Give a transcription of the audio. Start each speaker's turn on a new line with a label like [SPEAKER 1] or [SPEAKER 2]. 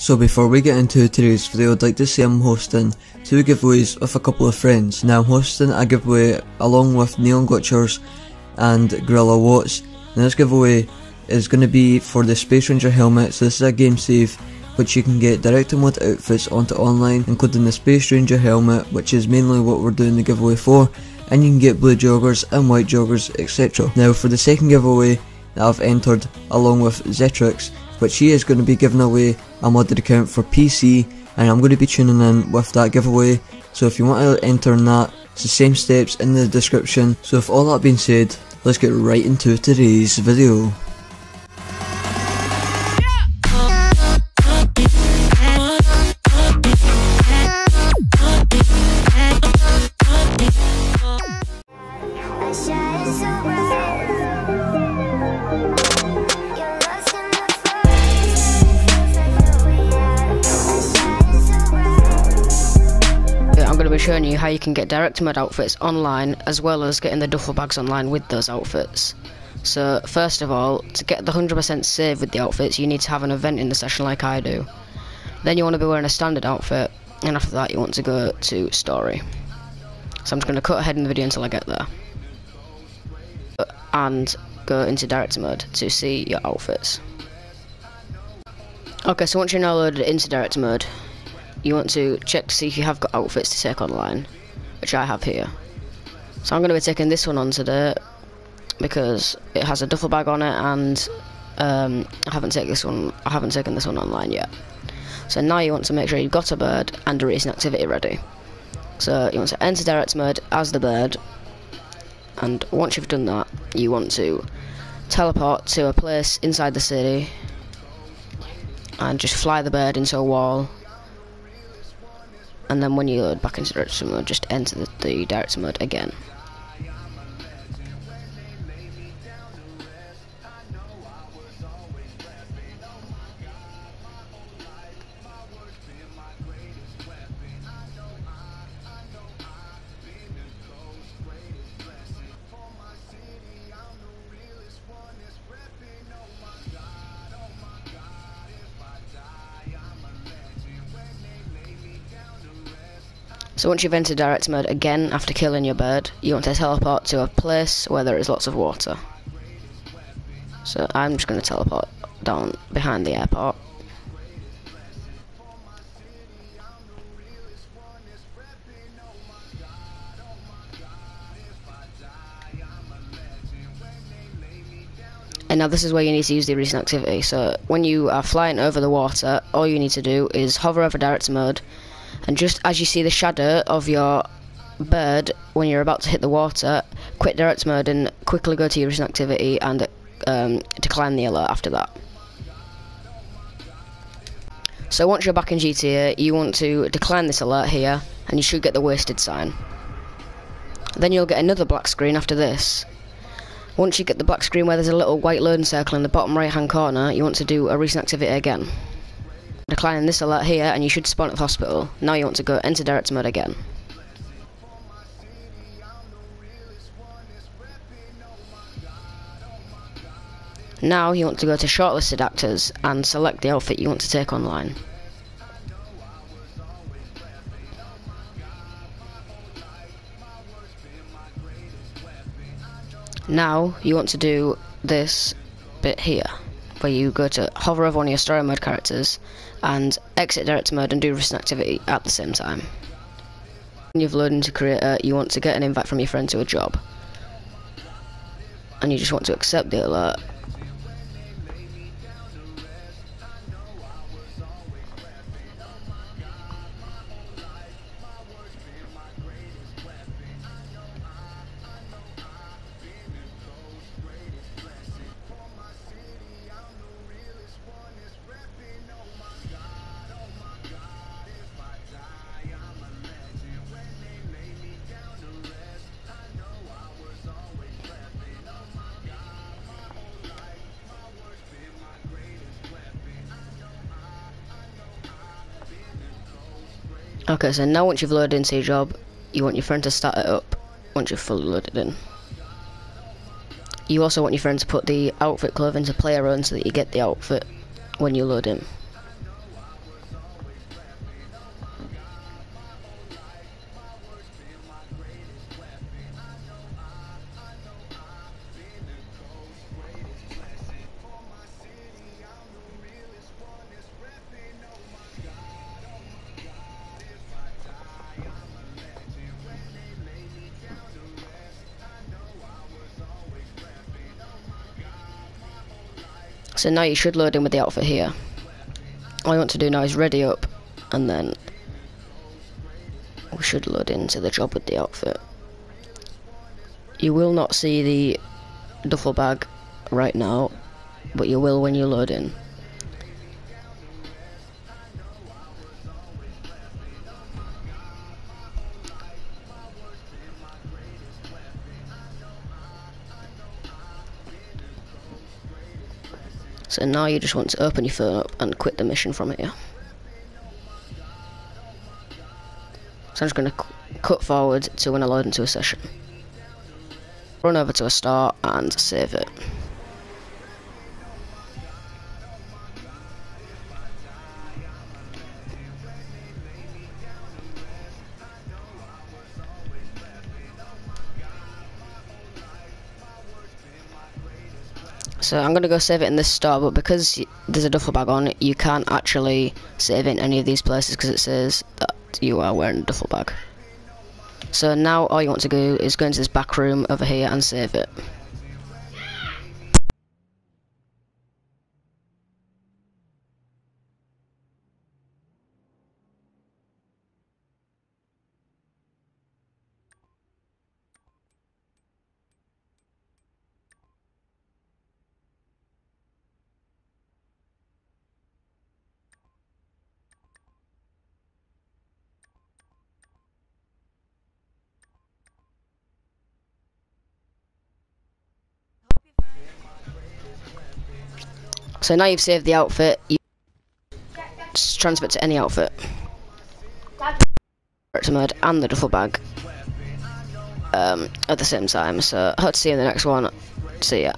[SPEAKER 1] So before we get into today's video, I'd like to say I'm hosting two giveaways with a couple of friends. Now I'm hosting a giveaway along with Neon Glitchers and Gorilla Watts. And this giveaway is going to be for the Space Ranger helmet, so this is a game save which you can get direct mod outfits onto online including the Space Ranger helmet which is mainly what we're doing the giveaway for and you can get blue joggers and white joggers etc. Now for the second giveaway that I've entered along with Zetrix which she is going to be giving away a modded account for PC and I'm going to be tuning in with that giveaway so if you want to enter in that it's the same steps in the description so with all that being said let's get right into today's video.
[SPEAKER 2] going to showing you how you can get direct mod outfits online as well as getting the duffel bags online with those outfits. So first of all, to get the 100% save with the outfits you need to have an event in the session like I do. Then you want to be wearing a standard outfit and after that you want to go to story. So I'm just going to cut ahead in the video until I get there. And go into direct mode to see your outfits. Okay, so once you're now loaded into direct mode, you want to check to see if you have got outfits to take online, which I have here. So I'm going to be taking this one on today because it has a duffel bag on it, and um, I haven't taken this one. I haven't taken this one online yet. So now you want to make sure you've got a bird and a recent activity ready. So you want to enter direct mode as the bird, and once you've done that, you want to teleport to a place inside the city and just fly the bird into a wall and then when you load back into director mode just enter the, the mode again So once you've entered direct mode again after killing your bird, you want to teleport to a place where there is lots of water. So I'm just going to teleport down behind the airport. And now this is where you need to use the recent activity. So when you are flying over the water, all you need to do is hover over direct mode and just as you see the shadow of your bird when you're about to hit the water, quit direct mode and quickly go to your recent activity and um, decline the alert after that. So once you're back in GTA, you want to decline this alert here, and you should get the wasted sign. Then you'll get another black screen after this. Once you get the black screen where there's a little white loading circle in the bottom right hand corner, you want to do a recent activity again declining this alert here and you should spawn at the hospital. Now you want to go enter direct mode again. Now you want to go to shortlisted actors and select the outfit you want to take online. Now you want to do this bit here where you go to hover over one of your story mode characters and exit direct mode and do recent activity at the same time. When you've loaded into creator, uh, you want to get an invite from your friend to a job. And you just want to accept the alert Okay, so now once you've loaded into your job, you want your friend to start it up once you've fully loaded in. You also want your friend to put the outfit glove into player run so that you get the outfit when you load in. So now you should load in with the outfit here. All you want to do now is ready up, and then we should load into the job with the outfit. You will not see the duffel bag right now, but you will when you load in. So now you just want to open your phone up and quit the mission from here. So I'm just going to cut forward to when I load into a session. Run over to a start and save it. So I'm going to go save it in this store, but because there's a duffel bag on you can't actually save it in any of these places because it says that you are wearing a duffel bag. So now all you want to do is go into this back room over here and save it. So now you've saved the outfit, you transfer it to any outfit. Character mode and the duffel bag um, at the same time. So hope to see you in the next one. See ya.